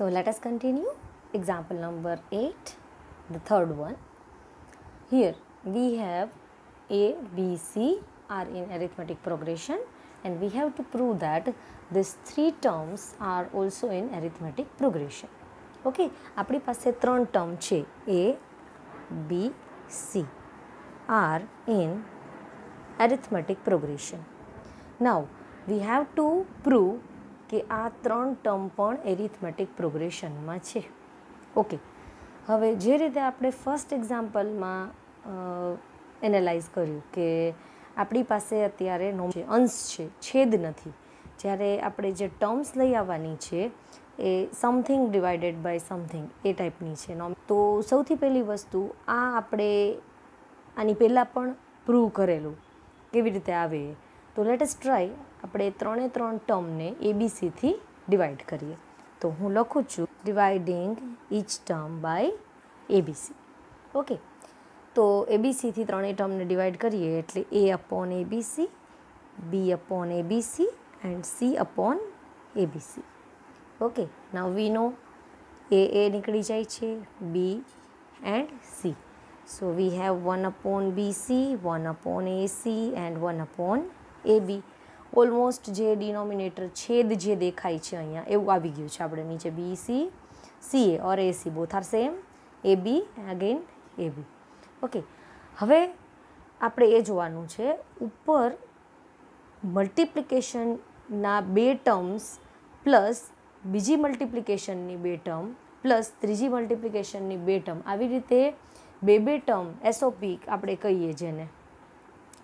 So let us continue. Example number 8, the third one. Here we have A, B, C are in arithmetic progression and we have to prove that these three terms are also in arithmetic progression. Okay આપણી પાસે ત્રણ term છે A B C are in arithmetic progression. Now we have to prove કે આ ત્રણ term પણ arithmetic પ્રોગ્રેશનમાં છે. Okay. હવે જે રીતે આપણે ફર્સ્ટ એક્ઝામ્પલમાં એનાલાઇઝ કર્યું કે આપણી પાસે અત્યારે નો અંશ છે, છેદ નથી. જ્યારે આપણે જે ટર્મ્સ લઈ આવવાની છે, એ સમથિંગ ડિવાઇડેડ બાય સમથિંગ એ ટાઈપની છે. નોમ તો સૌથી પહેલી વસ્તુ, આ આપણે આની પહેલાં પણ પ્રૂવ કરેલું. કેવી રીતે આવે? તો લેટ ટ્રાય આપણે ત્રણે ત્રણ ટર્મને એબીસીથી ડિવાઈડ કરીએ. તો હું લખું છું dividing each term by ABC okay તો એબીસીથી ત્રણેય ટર્મને ડિવાઈડ કરીએ એટલે A upon ABC B upon ABC and C upon ABC okay નવવીનો A A નીકળી જાય છે B and C so we have one upon 1 upon BC, 1 upon AC and 1 upon B. Almost જે ડિનોમિનેટર છેદ જે દેખાય છે અહીંયા, એવું આવી ગયું છે આપણે નીચે B C C A or AC both are same A B again A B okay હવે આપણે એ જોવાનું છે, ઉપર મલ્ટિપ્લિકેશનના બે ટર્મ્સ પ્લસ બીજી મલ્ટિપ્લિકેશનની બે ટર્મ પ્લસ ત્રીજી મલ્ટિપ્લિકેશનની બે ટર્મ આવી રીતે બે બે ટર્મ એસઓપી આપણે કહીએ જેને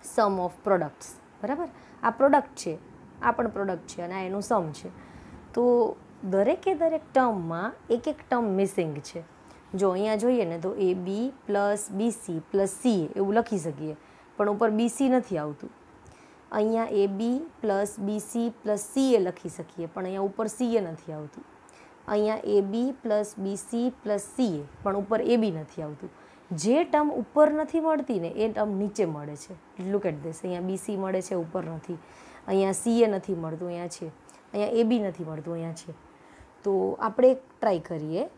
સમ ઓફ પ્રોડક્ટ્સ બરાબર? આ પ્રોડક્ટ છે. આ પણ પ્રોડક્ટ છે અને આ એનું સમ છે. તો દરેકે દરેક ટર્મમાં એક એક ટર્મ મિસિંગ છે. જો અહીંયા જોઈએ ને તો A B plus BC plus C એવું લખી શકીએ. પણ ઉપર બીસી નથી આવતું. અહીંયા A B plus BC plus C A લખી શકીએ, પણ અહીંયા ઉપર સી એ નથી આવતું. અહીંયા A B plus BC plus C A, પણ ઉપર એ બી નથી આવતું. જે ટર્મ ઉપર નથી મળતી ને એ ટર્મ નીચે મળે છે. લુક એટ ધીસ અહીંયા બીસી મળે છે, ઉપર નથી. અહીંયા સીએ નથી મળતું, અહીંયા છે. અહીંયા એ બી નથી મળતું, અહીંયા છે. તો આપણે ટ્રાય કરીએ.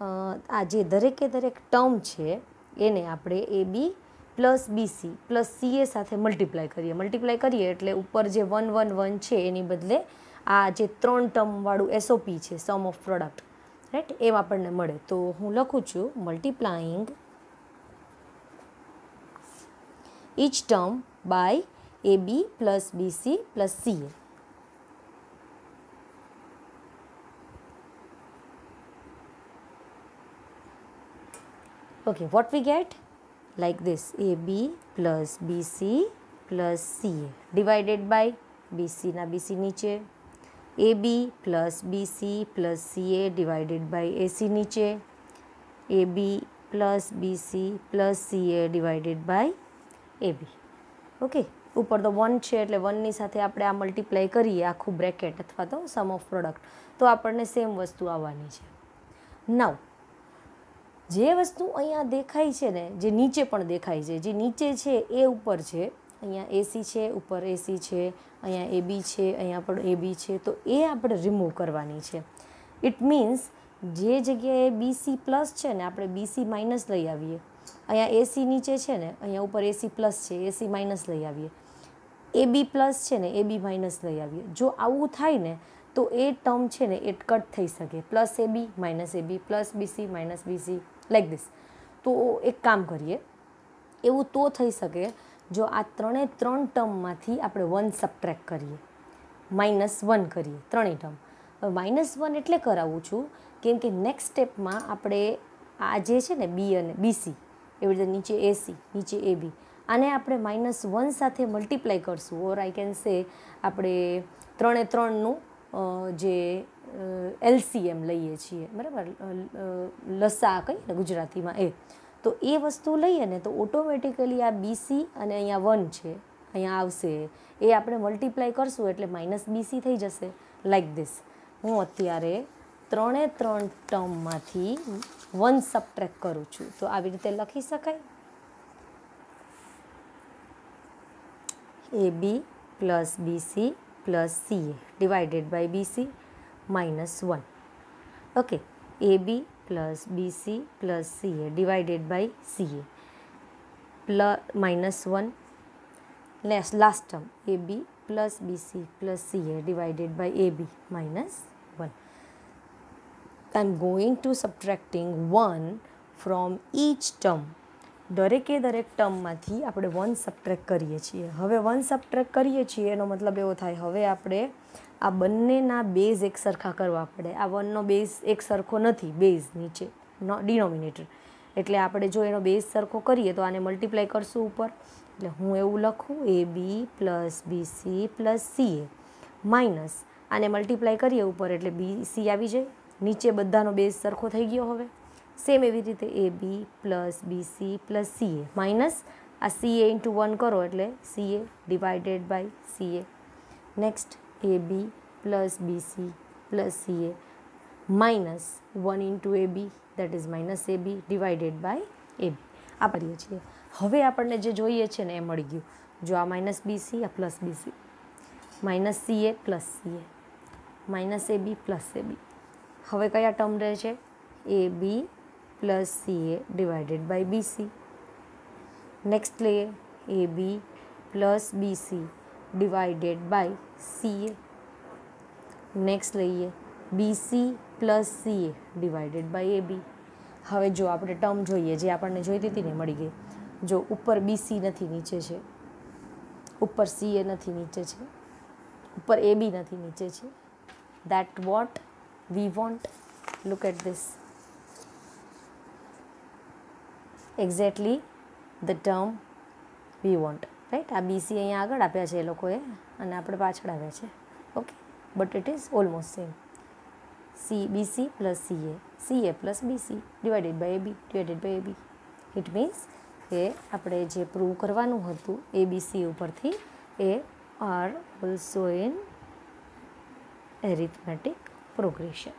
આ જે દરેકે દરેક ટર્મ છે, એને આપણે A B plus BC plus CA સાથે મલ્ટીપ્લાય કરીએ. મલ્ટીપ્લાય કરીએ એટલે ઉપર જે વન વન વન છે, એની બદલે આ જે ત્રણ ટર્મવાળું એસઓપી છે સમ ઓફ પ્રોડક્ટ રાઈટ એમ આપણને મળે. તો હું લખું છું multiplying each term by AB plus BC plus CA. Okay, what we get? Like this AB plus BC plus CA divided by BC na BC નીચે AB plus BC plus CA divided by AC નીચે AB plus BC plus CA divided by A B. Okay ઉપર તો one છે એટલે વનની સાથે આપણે આ મલ્ટીપ્લાય કરીએ, આખું બ્રેકેટ અથવા તો સમ ઓફ પ્રોડક્ટ તો આપણને સેમ વસ્તુ આવવાની છે. નવ જે વસ્તુ અહીંયા દેખાય છે ને, જે નીચે પણ દેખાય છે, જે નીચે છે એ ઉપર છે, અહીંયા એસી છે, ઉપર એસી છે, અહીંયા એ બી છે, અહીંયા પણ એ બી છે, તો એ આપણે રિમૂવ કરવાની છે. ઇટ મીન્સ જે જગ્યાએ બીસી પ્લસ છે ને, આપણે બીસી માઇનસ લઈ આવીએ. અહીંયા એસી નીચે છે ને, અહીંયા ઉપર એસી પ્લસ છે એસી માઇનસ લઈ આવીએ. એ બી પ્લસ છે ને એ બી માઇનસ લઈ આવીએ. જો આવું થાય ને, તો એ ટર્મ છે ને, એ કટ થઈ શકે. Plus A B minus A B plus BC minus BC like this તો એક કામ કરીએ. એવું તો થઈ શકે, જો આ ત્રણે ત્રણ ટર્મમાંથી આપણે વન સબટ્રેક કરીએ. માઇનસ વન કરીએ, ત્રણેય ટર્મ. હવે માઇનસ વન એટલે કરાવું છું, કેમ કે નેક્સ્ટ સ્ટેપમાં આપણે આ જે છે ને બી અને બીસી એવી રીતે નીચે એસી નીચે એ બી આને આપણે માઇનસ વન સાથે મલ્ટીપ્લાય કરશું. ઓર આઈ કેન સે આપણે ત્રણે ત્રણનું જે એલસીએમ લઈએ છીએ. બરાબર? લસા કહીએ ને ગુજરાતીમાં એ. તો એ વસ્તુ લઈએ ને તો ઓટોમેટિકલી આ બીસી અને અહીંયા વન છે. અહીંયા આવશે. એ આપણે મલ્ટીપ્લાય કરશું એટલે માઇનસ બીસી થઈ જશે. લાઈક ધીસ હું અત્યારે ત્રણે ત્રણ ટર્મમાંથી વન સબટ્રેક કરું છું. તો આવી રીતે લખી શકાય? A B plus BC plus CA divided by BC minus one okay A B plus B C plus C A divided by C A plus minus one less last term A B plus B C plus C A divided by A B minus one I going to subtracting one from each term દરેકે દરેક ટર્મમાંથી આપણે one subtract કરીએ છીએ. હવે one subtract કરીએ છીએ, એનો મતલબ એવો થાય, હવે આપણે આ બંનેના બેઝ એક સરખા કરવા પડે. આ વનનો બેઝ એક સરખો નથી બેઝ નીચે ડિનોમિનેટર એટલે આપણે જો એનો બેઝ સરખો કરીએ, તો આને મલ્ટીપ્લાય કરશું ઉપર. એટલે હું એવું લખું A B plus B C plus C A minus આને મલ્ટીપ્લાય કરીએ ઉપર, એટલે બી સી આવી જાય. નીચે બધાનો બેઝ સરખો થઈ ગયો હવે. સેમ એવી રીતે A B plus B C plus C A minus આ સી એ ઇન્ટુ વન કરો એટલે C A divided by C A next A B plus B C plus C A minus one into A B that is minus A B divided by A B આ કરીએ છીએ. હવે આપણને જે જોઈએ છે ને એ મળી ગયું. જો આ માઇનસ બી સી આ plus B C minus C A plus C A minus A B plus A B હવે કયા ટર્મ રહે છે? A B plus C A divided by B C next લઈએ. A B plus B C divided by C A next લઈએ. B C plus C A divided by A B હવે જો આપણે term જોઈએ, જે આપણને જોઈતી હતી ને મળી ગઈ. જો ઉપર બી સી નથી, નીચે છે. ઉપર સી એ નથી, નીચે છે. ઉપર એ બી નથી, નીચે છે. That what we want look at this exactly the term we want right આ બીસી અહીંયા આગળ આપ્યા છે એ લોકોએ અને આપણે પાછળ આવ્યા છે. Okay but it is almost same C BC plus C A C A plus BC divided by A B divided by A B it means કે આપણે જે પ્રૂવ કરવાનું હતું એ બીસી ઉપરથી એ are also in arithmetic progression.